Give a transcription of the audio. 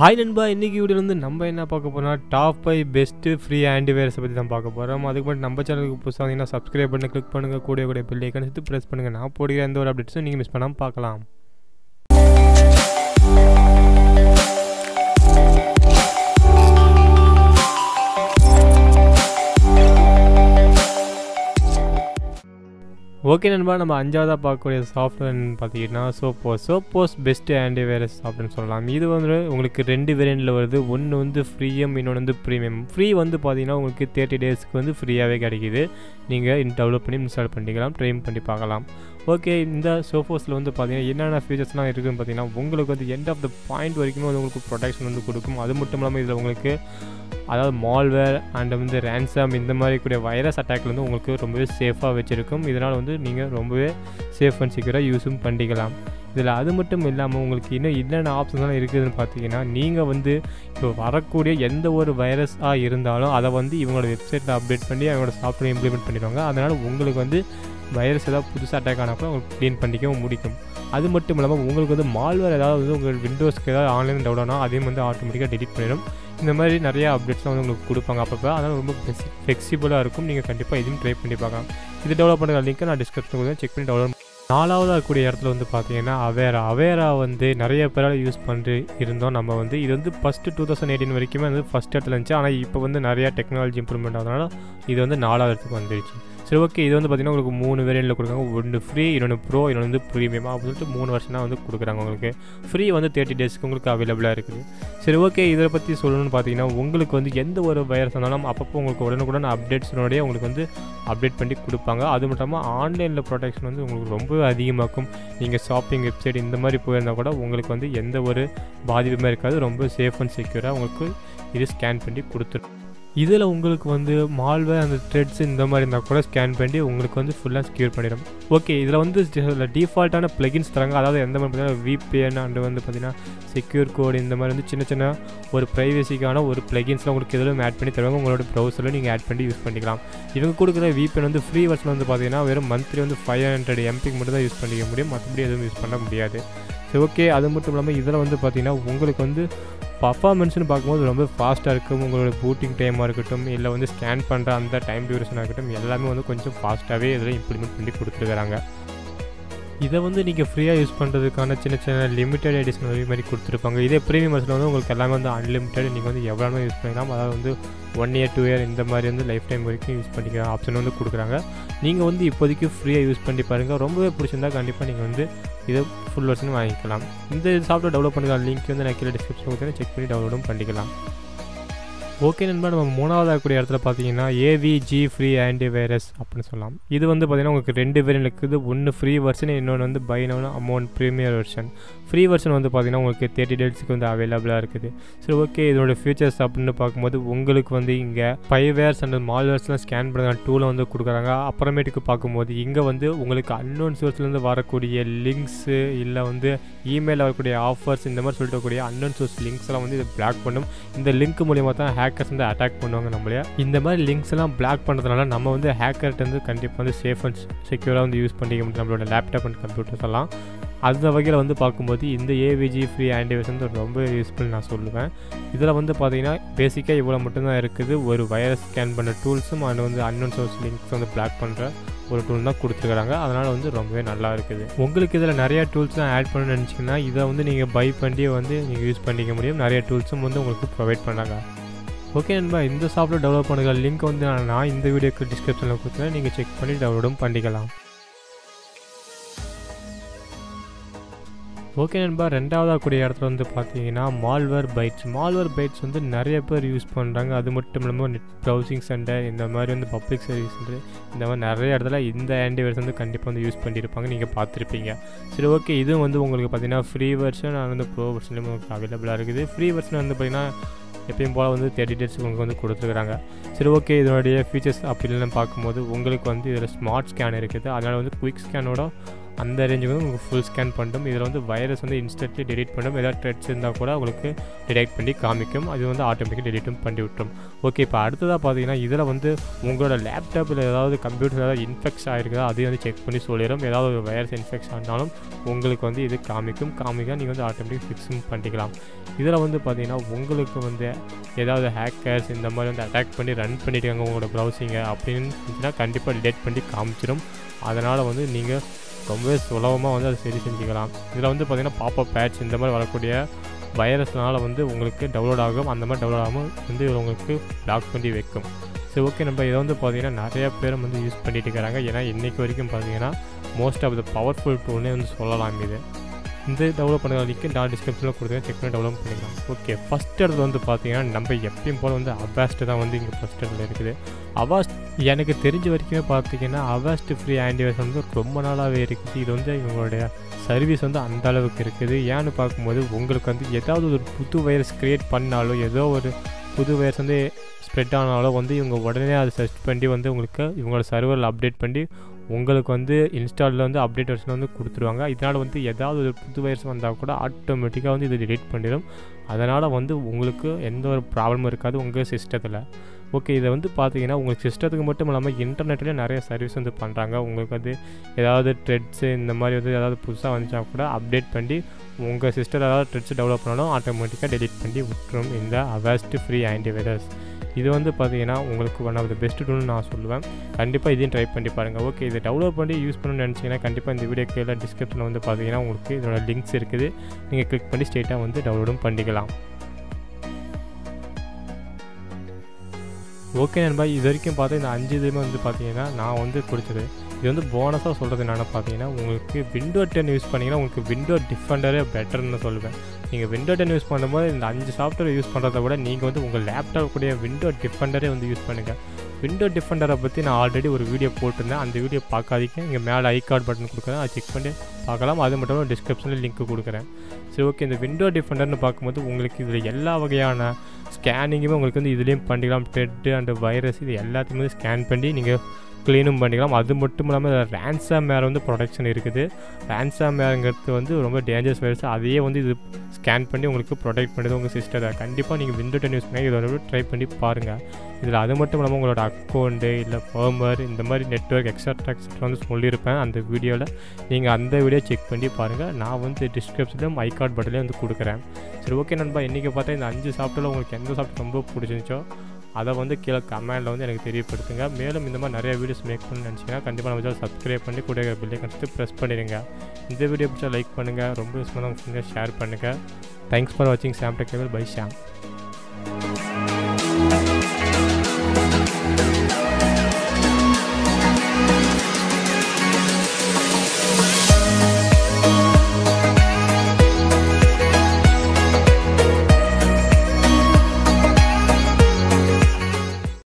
Hi நண்பா இன்னைக்கு வீடியோலேருந்து நம்ம என்ன பார்க்க போகிறோம்னா டாப் ஃபைவ் பெஸ்ட்டு ஃப்ரீ ஆன்டிவைரஸை பற்றி தான் பார்க்க போகிறோம் அதுக்கு மட்டும் நம்ம சேனலுக்கு புதுசாக வந்தீங்கன்னா சப்ஸ்கிரைப் பண்ணி கிளிக் பண்ணுங்கள் கூட கூடிய பில்லைக்கான சுற்றி சேர்த்து ப்ரெஸ் பண்ணுங்கள் நான் போடுகிற எந்த ஒரு அப்டேட்ஸும் நீங்கள் மிஸ் பண்ணாமல் பார்க்கலாம். ஓகே நண்பா நம்ம அஞ்சாவதாக பார்க்கக்கூடிய சாஃப்ட்வேர்னு பார்த்தீங்கன்னா சோப்போஸ் சோப்போஸ் பெஸ்ட்டு ஆன்டிவைரஸ் சாஃப்ட்வேர்னு சொல்லலாம். இது வந்து உங்களுக்கு ரெண்டு வேரியண்ட்டில் வருது. ஒன்று வந்து ஃப்ரீயம் இன்னொன்று வந்து ப்ரீமியம் ஃப்ரீ வந்து பார்த்தீங்கன்னா உங்களுக்கு தேர்ட்டி டேஸ்க்கு வந்து ஃப்ரீயாகவே கிடைக்கிது. நீங்கள் டெவலப் பண்ணி இன்ஸ்டால் பண்ணிக்கலாம் ட்ரைம் பண்ணி பார்க்கலாம். ஓகே இந்த சோஃபோஸில் வந்து பார்த்தீங்கன்னா என்னென்ன ஃபீச்சர்ஸ்லாம் இருக்குதுன்னு பார்த்தீங்கன்னா உங்களுக்கு வந்து எண்ட் ஆஃப் த பாயிண்ட் வரைக்குமே வந்து உங்களுக்கு ப்ரொடெக்ஷன் வந்து கொடுக்கும். அது மட்டும் இல்லாமல் இதில் உங்களுக்கு அதாவது மால்வேர் அண்ட் வந்து ரேன்சம் இந்த மாதிரி கூடிய வைரஸ் அட்டாக்ல வந்து உங்களுக்கு ரொம்பவே சேஃபாக வச்சுருக்கும். இதனால் வந்து நீங்கள் ரொம்பவே சேஃப் அண்ட் சீக்கிரம் யூஸும் பண்ணிக்கலாம். இதில் அது மட்டும் இல்லாமல் உங்களுக்கு இன்னும் என்னென்ன ஆப்ஷன்ஸ்லாம் இருக்குதுன்னு பார்த்தீங்கன்னா நீங்கள் வந்து இப்போ வரக்கூடிய எந்த ஒரு வைரஸாக இருந்தாலும் அதை வந்து இவங்களோட வெப்சைட்டில் அப்டேட் பண்ணி அவங்களோட சாஃப்ட்வேர் இம்ப்ளிமெண்ட் பண்ணிடுவாங்க. அதனால் உங்களுக்கு வந்து வைரஸ் ஏதாவது புதுசாக அட்டாக் ஆனால் கூட உங்களுக்கு க்ளீன் பண்ணிக்கவும் முடிக்கும். அது மட்டும் இல்லாமல் உங்களுக்கு வந்து மால்வேர் ஏதாவது வந்து உங்கள் விண்டோஸ்க்கு ஏதாவது ஆன்லைன் டவுன் ஆனால் அதையும் வந்து ஆட்டோமேட்டிக்காக டெலிட் பண்ணிடும். இந்த மாதிரி நிறையா அப்டேட்ஸ்லாம் வந்து உங்களுக்கு கொடுப்பாங்க அப்பப்போ. அதனால் ரொம்ப ஃப்ளெக்சிபிளாக இருக்கும். நீங்கள் கண்டிப்பாக இதையும் ட்ரை பண்ணி பார்க்கலாம். இது டெவலப் பண்ணுற லிங்க்கை நான் டிஸ்கிரிப்ஷன் கொடுத்து செக் பண்ணி டவுன்லோட் நாலாவதாக இருக்கக்கூடிய இடத்துல வந்து பார்த்தீங்கன்னா அவேரா அவேரா வந்து நிறைய பேரால் யூஸ் பண்ணிட்டு இருந்தோம் நம்ம வந்து. இது வந்து ஃபஸ்ட்டு டூ தௌசண்ட் எயிட்டீன் வரைக்குமே வந்து ஃபஸ்ட் இடத்துல இருந்துச்சு. ஆனால் இப்போ வந்து நிறையா டெக்னாலஜி இம்ப்ரூவ்மெண்ட் ஆகிறதுனால இது வந்து நாலாவது இடத்துக்கு வந்துருச்சு. சரி ஓகே இது வந்து பார்த்திங்கன்னா உங்களுக்கு மூணு வேரியண்ட்டில் கொடுக்குறாங்க. ஒன்று ஃப்ரீ இன்னொன்று ப்ரோ இன்னொன்று வந்து ப்ரீமியம் அப்படின்னு சொல்லிட்டு மூணு வருஷம் வந்து கொடுக்குறாங்க உங்களுக்கு. ஃப்ரீ வந்து தேர்ட்டி டேஸ்க்கு உங்களுக்கு அவைலபிளாக இருக்குது. சரி ஓகே இதை பற்றி சொல்லணும்னு பார்த்தீங்கன்னா உங்களுக்கு வந்து எந்த ஒரு வைரஸ் இருந்தாலும் அப்பப்போ உங்களுக்கு உடனுக்குடன் அப்டேட்ஸ்னுடைய உங்களுக்கு வந்து அப்டேட் பண்ணி கொடுப்பாங்க. அது மட்டும் இல்லாமல் ஆன்லைனில் ப்ரொடெக்ஷன் வந்து உங்களுக்கு ரொம்பவே அதிகமாக்கும். நீங்கள் ஷாப்பிங் வெப்சைட் இந்த மாதிரி போயிருந்தால் கூட உங்களுக்கு வந்து எந்த ஒரு பாதிப்புமே இருக்காது. ரொம்ப சேஃப் அண்ட் செக்யூராக உங்களுக்கு இது ஸ்கேன் பண்ணி கொடுத்துரும். இதில் உங்களுக்கு வந்து மால்வேர் அந்த த்ரெட்ஸ் இந்த மாதிரி இருந்தால் கூட ஸ்கேன் பண்ணி உங்களுக்கு வந்து ஃபுல்லாக செக்யூர் பண்ணிடும். ஓகே இதில் வந்து டிஃபால்ட்டான ப்ளகின்ஸ் தராங்க. அதாவது எந்த மாதிரி பார்த்தீங்கன்னா விபிஎன் அண்டு வந்து பார்த்தீங்கன்னா செக்யூர் கோடு இந்த மாதிரி வந்து சின்ன சின்ன ஒரு ப்ரைவசிக்கான ஒரு ப்ளகின்ஸ்லாம் உங்களுக்கு எதுவும் ஆட் பண்ணி தருவாங்க. உங்களோட ப்ரௌசரில் நீங்கள் ஆட் பண்ணி யூஸ் பண்ணிக்கலாம். இவங்க கொடுக்குற விபிஎன் வந்து ஃப்ரீ வருஷன் வந்து பார்த்தீங்கன்னா வெறும் மந்த்லி வந்து ஃபைவ் ஹண்ட்ரட் எம்பிக்கு மட்டும் தான் யூஸ் பண்ணிக்க முடியும். மற்றபடி எதுவும் யூஸ் பண்ண முடியாது. சரி ஓகே அது மட்டும் இல்லாமல் இதில் வந்து பார்த்தீங்கன்னா உங்களுக்கு வந்து பர்ஃபார்மன்ஸ்னு பார்க்கும்போது ரொம்ப ஃபாஸ்ட்டாக இருக்கும். உங்களோட பூட்டிங் டைமாக இருக்கட்டும் இல்லை வந்து ஸ்கேன் பண்ணுற அந்த டைம் டியூரேஷன் இருக்கட்டும் எல்லாமே வந்து கொஞ்சம் ஃபாஸ்ட்டாகவே இதில் இம்ப்ளிமெண்ட் பண்ணி கொடுத்துருக்குறாங்க. இதை வந்து நீங்கள் ஃப்ரீயாக யூஸ் பண்ணுறதுக்கான சின்ன சின்ன லிமிட்டட் எடிஷன் அதே மாதிரி கொடுத்துருப்பாங்க. இதே ப்ரீமியம் வருஷன் வந்து உங்களுக்கு எல்லாமே வந்து அன்லிமிட்டட் நீங்கள் வந்து எவ்வளோ யூஸ் பண்ணிக்கலாம். அதாவது வந்து ஒன் இயர் டூ இயர் இந்த மாதிரி வந்து லைஃப் டைம் வரைக்கும் யூஸ் பண்ணிக்கிற ஆப்ஷன் வந்து கொடுக்குறாங்க. நீங்கள் வந்து இப்போதைக்கு ஃப்ரீயாக யூஸ் பண்ணி பாருங்கள் ரொம்பவே பிடிச்சிருந்தா கண்டிப்பாக நீங்கள் வந்து இதை ஃபுல் வருஷன் வாங்கிக்கலாம். இந்த சாஃப்ட்வேர் டெவலப் பண்ணுற லிங்க் வந்து நான் கீழே டிஸ்கிரிப்ஷன் கொடுத்தேன் செக் பண்ணி டவுன்லோடும் பண்ணிக்கலாம். ஓகே நண்பா நம்ம மூணாவதாக இருக்கக்கூடிய இடத்துல பார்த்தீங்கன்னா ஏவிஜி ஃப்ரீ ஆன்டி வைரஸ் அப்படின்னு சொல்லலாம். இது வந்து பார்த்தீங்கன்னா உங்களுக்கு ரெண்டு வேரியன்ட் இருக்குது. ஒன்று ஃப்ரீ வெர்ஷன் இன்னொன்று வந்து பைனோன்னு amount premier version free version வந்து பார்த்தீங்கன்னா உங்களுக்கு தேர்ட்டி டேட்ஸுக்கு வந்து அவைலபிளாக இருக்குது. சரி ஓகே. இதோட ஃபியூச்சர்ஸ் அப்படின்னு பார்க்கும்போது உங்களுக்கு வந்து இங்கே ஃபைவ் வேர்ஸ் அண்ட் மால்வேர்ஸ்லாம் ஸ்கேன் பண்ணுற டூலில் வந்து கொடுக்குறாங்க. அப்புறமேட்டுக்கு பார்க்கும்போது இங்கே வந்து உங்களுக்கு அன்னோன் சோர்ஸ்லேருந்து வரக்கூடிய லிங்க்ஸு இல்லை வந்து இமெயிலில் வரக்கூடிய ஆஃபர்ஸ் இந்த மாதிரி சொல்லிட்டு கூடிய அன்னோன் சோர்ஸ் லிங்க்ஸ் எல்லாம் வந்து இதை பிளாக் பண்ணும். இந்த லிங்க் மூலியமாக தான் ஹேக் ஹேக்கர்ஸ் வந்து அட்டாக் பண்ணுவாங்க நம்மளே. இந்த மாதிரி லிங்க்ஸ் எல்லாம் பிளாக் பண்ணுறதுனால நம்ம வந்து ஹேக்கர்கிட்ட வந்து கண்டிப்பாக வந்து சேஃப் அண்ட் செக்யூராக வந்து யூஸ் பண்ணிக்க முடியும். நம்மளோட லேப்டாப் அண்ட் கம்ப்யூட்டர்ஸ் எல்லாம். அந்த வகையில் வந்து பார்க்கும்போது இந்த ஏவிஜி ஃப்ரீ ஆன்டிவைரஸ் வந்து ரொம்ப யூஸ்ஃபுல் நான் சொல்லுவேன். இதில் வந்து பார்த்தீங்கன்னா பேசிக்காக இவ்வளோ மட்டும்தான் இருக்குது. ஒரு வைரஸ் ஸ்கேன் பண்ண டூல்ஸும் அண்ட் வந்து அன்னோன் சோர்ஸ் லிங்க்ஸ் வந்து பிளாக் பண்ணுற ஒரு டூல் தான் கொடுத்துருக்காங்க. அதனால் வந்து ரொம்பவே நல்லா இருக்குது. உங்களுக்கு இதில் நிறையா டூல்ஸ்லாம் ஆட் பண்ணணும்னு நினச்சிங்கன்னா இதை வந்து நீங்கள் பை பண்ணி வந்து நீங்கள் யூஸ் பண்ணிக்க முடியும். நிறைய டூல்ஸும் வந்து உங்களுக்கு ப்ரொவைட் பண்ணாங்க. ஓகே நண்பா இந்த சாஃப்ட்வேர் டெவலப் பண்ணுற லிங்க் வந்து நான் இந்த வீடியோக்கு டிஸ்கிரிப்ஷனில் கொடுத்துருவேன் நீங்கள் செக் பண்ணி டவுன்லோடும் பண்ணிக்கலாம். ஓகே நண்பா ரெண்டாவதாக கூடிய இடத்துல வந்து பார்த்தீங்கன்னா மால்வேர் பைட்ஸ் மால்வேர் பைட்ஸ் வந்து நிறைய பேர் யூஸ் பண்ணுறாங்க அது மட்டும் இல்லாமல் நெட் ப்ரௌசிங் சென்டர் இந்த மாதிரி வந்து பப்ளிக் சர்வீஸ் சென்டர் இந்த மாதிரி நிறைய இடத்துல இந்த ஆன்டிவைரஸ் வந்து கண்டிப்பாக வந்து யூஸ் பண்ணியிருப்பாங்க நீங்கள் பார்த்துருப்பீங்க. சரி ஓகே இதுவும் வந்து உங்களுக்கு பார்த்தீங்கன்னா ஃப்ரீ வெர்ஷன் வந்து ப்ரோ வெர்ஷன்லேயும் உங்களுக்கு அவைலபிளாக இருக்குது. ஃப்ரீ வெர்ஷன் வந்து பார்த்தீங்கன்னா எப்பயும் போல் வந்து தேர்ட்டி டேட்ஸ் உங்களுக்கு வந்து கொடுத்துருக்குறாங்க. சரி ஓகே இதனுடைய ஃபீச்சர்ஸ் அப்படி இல்லைன்னு பார்க்கும்போது உங்களுக்கு வந்து இதில் ஸ்மார்ட் ஸ்கேன் இருக்குது. அதனால் வந்து குயிக் ஸ்கேனோட அந்த ரேஞ்சுக்கு வந்து உங்களுக்கு ஃபுல் ஸ்கேன் பண்ணும் இதில் வந்து வைரஸ் வந்து இன்ஸ்டன்ட்லி டெலிட் பண்ணும் ஏதாவது ட்ரெட்ஸ் இருந்தால் கூட உங்களுக்கு டிடெக்ட் பண்ணி காமிக்கும். அது வந்து ஆட்டோமேட்டிக்காக டெலிட்டும் பண்ணி விட்டுரும். ஓகே இப்போ அடுத்ததாக பார்த்தீங்கன்னா இதில் வந்து உங்களோட லேப்டாப்பில் ஏதாவது கம்ப்யூட்டர் ஏதாவது இன்ஃபெக்ட் ஆகிருக்குதா அதையும் வந்து செக் பண்ணி சொல்லிடும் ஏதாவது ஒரு வைரஸ் இன்ஃபெக்ட் ஆனாலும் உங்களுக்கு வந்து இது காமிக்கும். காமிக்க நீங்கள் வந்து ஆட்டோமேட்டிக் ஃபிக்ஸும் பண்ணிக்கலாம். இதில் வந்து பார்த்தீங்கன்னா உங்களுக்கு வந்து ஏதாவது ஹேக்கர்ஸ் இந்த மாதிரி வந்து அட்டாக் பண்ணி ரன் பண்ணிட்டாங்க உங்களோட ப்ரௌசிங்கை அப்படின்னு கண்டிப்பாக டிடெக்ட் பண்ணி காமிச்சிடும் அதனால் வந்து நீங்கள் ரொம்பவே சுலபமாக வந்து அதை சரி செஞ்சுக்கலாம். இதில் வந்து பார்த்திங்கன்னா பாப்பப் பேட்ச் இந்த மாதிரி வரக்கூடிய வைரஸ்னால் வந்து உங்களுக்கு டவுன்லோட் ஆகும். அந்த மாதிரி டவுன்லோட் ஆகாமல் வந்து உங்களுக்கு லாக் பண்ணி வைக்கும். சரி ஓகே நம்ம இதை வந்து பார்த்திங்கன்னா நிறைய பேரும் வந்து யூஸ் பண்ணிட்டு இருக்கிறாங்க. ஏன்னா இன்றைக்கி வரைக்கும் பார்த்தீங்கன்னா மோஸ்ட் ஆஃப் த பவர்ஃபுல் டூல்னே வந்து சொல்லலாம் இது. இந்த டெவலப் பண்ணுற லிங்க் நான் டிஸ்கிரிப்ஷனில் கொடுத்துருக்கேன். செக் பண்ணி டெவலப் பண்ணிக்கலாம். ஓகே ஃபஸ்ட் இடத்துல வந்து பார்த்தீங்கன்னா நம்ம எப்பயும் போல் வந்து அவாஸ்ட் தான் வந்து இங்கே ஃபஸ்ட் இடத்துல இருக்குது. அவாஸ்ட் எனக்கு தெரிஞ்ச வரைக்குமே பார்த்தீங்கன்னா அவாஸ்ட் ஃப்ரீ ஆன்டிவைரஸ் வந்து ரொம்ப நாளாகவே இருக்குது. இது வந்து இவங்களுடைய சர்வீஸ் வந்து அந்த அளவுக்கு இருக்குது. ஏன்னு பார்க்கும்போது உங்களுக்கு வந்து ஏதாவது ஒரு புது வைரஸ் க்ரியேட் பண்ணாலோ ஏதோ ஒரு புது வைரஸ் வந்து ஸ்ப்ரெட் ஆனாலும் வந்து இவங்க உடனே அதை சர்ச் பண்ணி வந்து உங்களுக்கு இவங்களோட சர்வரில் அப்டேட் பண்ணி உங்களுக்கு வந்து இன்ஸ்டாலில் வந்து அப்டேட் வெர்ஷன் வந்து கொடுத்துருவாங்க. இதனால் வந்து ஏதாவது ஒரு புது வைரஸ் வந்தால் கூட ஆட்டோமேட்டிக்காக வந்து இது டிலீட் பண்ணிடும் அதனால் வந்து உங்களுக்கு எந்த ஒரு ப்ராப்ளமும் இருக்காது உங்கள் சிஸ்டத்தில் ஓகே இதை வந்து பார்த்தீங்கன்னா உங்கள் சிஸ்டத்துக்கு மட்டும் இல்லாமல் இன்டர்நெட்லேயும் நிறைய சர்வீஸ் வந்து பண்ணுறாங்க உங்களுக்கு வந்து ஏதாவது ட்ரெட்ஸு இந்த மாதிரி வந்து ஏதாவது புதுசாக வந்துச்சா கூட அப்டேட் பண்ணி உங்கள் சிஸ்டர் ஏதாவது ட்ரெட்ஸ் டெவலப் பண்ணாலும் ஆட்டோமேட்டிக்காக டெலிட் பண்ணி விட்டுரும். இந்த அவஸ்ட் ஃப்ரீ ஆன்டிவைரஸ் இது வந்து பார்த்தீங்கன்னா உங்களுக்கு ஒன் ஆஃப் த பெஸ்ட் டூல்னு நான் சொல்லுவேன். கண்டிப்பாக இதையும் ட்ரை பண்ணி பாருங்கள் ஓகே இதை டவுன்லோட் பண்ணி யூஸ் பண்ணணும்னு நினச்சிங்கன்னா கண்டிப்பாக இந்த வீடியோ கீழே டிஸ்கிரிப்ஷனில் வந்து பார்த்தீங்கன்னா உங்களுக்கு இதோட லிங்க்ஸ் இருக்குது. நீங்கள் கிளிக் பண்ணி ஸ்ட்ரெயிட்டாக வந்து டவுன்லோடும் பண்ணிக்கலாம். ஓகே நண்பா இது வரைக்கும் பார்த்தா இந்த அஞ்சு இதுவுமே வந்து பார்த்தீங்கன்னா நான் வந்து கொடுத்தது. இது வந்து போனஸாக சொல்கிறது என்னென்னு பார்த்தீங்கன்னா உங்களுக்கு விண்டோ டென் யூஸ் பண்ணிங்கன்னா உங்களுக்கு விண்டோ டிஃபெண்டரே பெட்டர்னு சொல்லுவேன். நீங்கள் விண்டோ டென் யூஸ் பண்ணும்போது இந்த அஞ்சு சாஃப்ட்வேர் யூஸ் பண்ணுறத விட நீங்கள் வந்து உங்கள் லேப்டாப் கூடிய விண்டோ டிஃபெண்டரே வந்து யூஸ் பண்ணுங்கள் விண்டோ டிஃபெண்டரை பற்றி நான் ஆல்ரெடி ஒரு வீடியோ போட்டிருந்தேன். அந்த வீடியோ பார்க்காதீங்க. இங்கே மேலே ஐ கார்டு பட்டன் கொடுக்குறேன். அதை செக் பண்ணி பார்க்கலாம். அது மட்டும் இல்லாமல் டிஸ்கிரிப்ஷனில் லிங்க் கொடுக்குறேன். சரி ஓகே இந்த விண்டோ டிஃபெண்டர்னு பார்க்கும்போது உங்களுக்கு இதில் எல்லா வகையான ஸ்கேனிங்குமே உங்களுக்கு வந்து இதுலேயும் பண்ணிக்கலாம். ட்ரெட்டு அண்ட் வைரஸ் இது எல்லாத்தையுமே ஸ்கேன் பண்ணி நீங்கள் க்ளீனும் பண்ணிக்கலாம். அது மட்டும் இல்லாமல் ரேன்சாம் மேர் வந்து ப்ரொடக்ஷன் இருக்குது. ரேன்சாம் மேருங்கிறது வந்து ரொம்ப டேஞ்சரஸ் வைரஸ் அதையே வந்து இது ஸ்கேன் பண்ணி உங்களுக்கு ப்ரொடெக்ட் பண்ணுது உங்கள் சிஸ்டரை கண்டிப்பாக நீங்கள் விண்டோ டென் யூஸ் பண்ணி இதை ட்ரை பண்ணி பாருங்கள் இதில் அது மட்டும் இல்லாமல் உங்களோட அக்கௌண்ட்டு இல்லை ஃபர்மர் இந்த மாதிரி நெட்ஒர்க் எக்ஸட்ரா எக்ஸட்ரா வந்து சொல்லியிருப்பேன். அந்த வீடியோவில் நீங்கள் அந்த வீடியோ செக் பண்ணி பாருங்கள் நான் வந்து டிஸ்கிரிப்ஷன்லையும் ஐ கார்டு பட்டிலையும் வந்து கொடுக்குறேன். சரி ஓகே நண்பா. இன்றைக்கி பார்த்தா இந்த அஞ்சு சாப்பிட்டில் உங்களுக்கு எந்த சாப்பிட்டு ரொம்ப பிடிச்சிருந்துச்சோ அதை வந்து கீழே கமெண்டில் வந்து எனக்கு தெரியப்படுத்துங்க. மேலும் இந்த மாதிரி நிறைய வீடியோஸ் மேக் பண்ணணும்னு நினச்சிங்கன்னா கண்டிப்பாக நம்ம சப்ஸ்கிரைப் பண்ணி கூட பில்லை கணிச்சு ப்ரெஸ் பண்ணிடுங்க. இந்த வீடியோ பிடிச்சா லைக் பண்ணுங்கள் ரொம்ப யூஸ் பண்ணால் ஷேர் பண்ணுங்கள் தேங்க்ஸ் ஃபார் வாட்சிங் சாம் டெக் பை ஷாம்